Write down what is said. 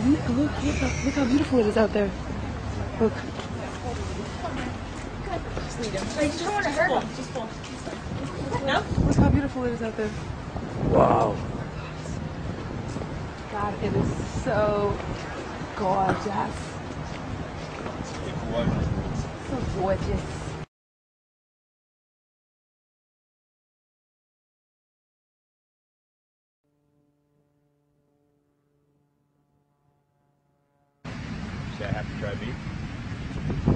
Look how, look how beautiful it is out there. Look. I just want to hurt him. Look how beautiful it is out there. Wow. God, it is so gorgeous. So gorgeous. that have to drive me.